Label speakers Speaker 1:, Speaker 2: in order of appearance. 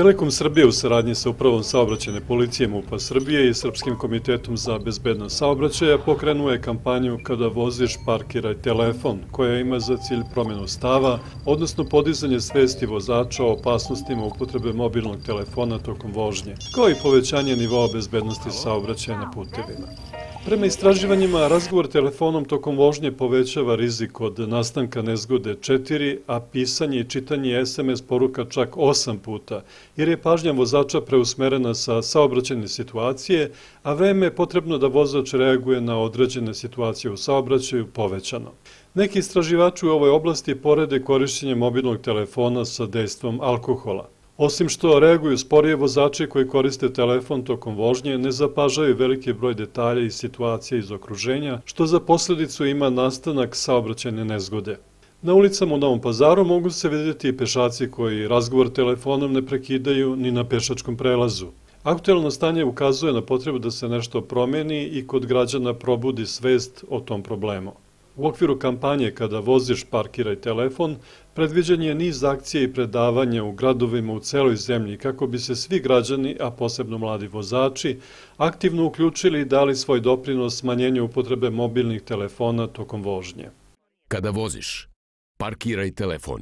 Speaker 1: Telekom Srbije u saradnji sa Upravom saobraćene policije MUPA Srbije i Srpskim komitetom za bezbednost saobraćaja pokrenuo je kampanju Kada voziš, parkiraj telefon, koja ima za cilj promjenu stava, odnosno podizanje svesti vozača o opasnostima upotrebe mobilnog telefona tokom vožnje, kao i povećanje nivoa bezbednosti saobraćaja na putevima. Prema istraživanjima, razgovor telefonom tokom vožnje povećava rizik od nastanka nezgode 4, a pisanje i čitanje SMS poruka čak 8 puta, jer je pažnja vozača preusmerena sa saobraćene situacije, a vreme je potrebno da vozač reaguje na određene situacije u saobraćaju povećano. Neki istraživači u ovoj oblasti porede korišćenje mobilnog telefona sa dejstvom alkohola. Osim što reaguju sporije vozači koji koriste telefon tokom vožnje, ne zapažaju veliki broj detalja i situacija iz okruženja, što za posledicu ima nastanak saobraćene nezgode. Na ulicama u Novom pazaru mogu se vidjeti i pešaci koji razgovor telefonom ne prekidaju ni na pešačkom prelazu. Aktuelno stanje ukazuje na potrebu da se nešto promeni i kod građana probudi svest o tom problemu. U okviru kampanje Kada voziš, parkiraj telefon, predviđen je niz akcija i predavanja u gradovima u celoj zemlji kako bi se svi građani, a posebno mladi vozači, aktivno uključili i dali svoj doprinos smanjenju upotrebe mobilnih telefona tokom vožnje.
Speaker 2: Kada voziš, parkiraj telefon.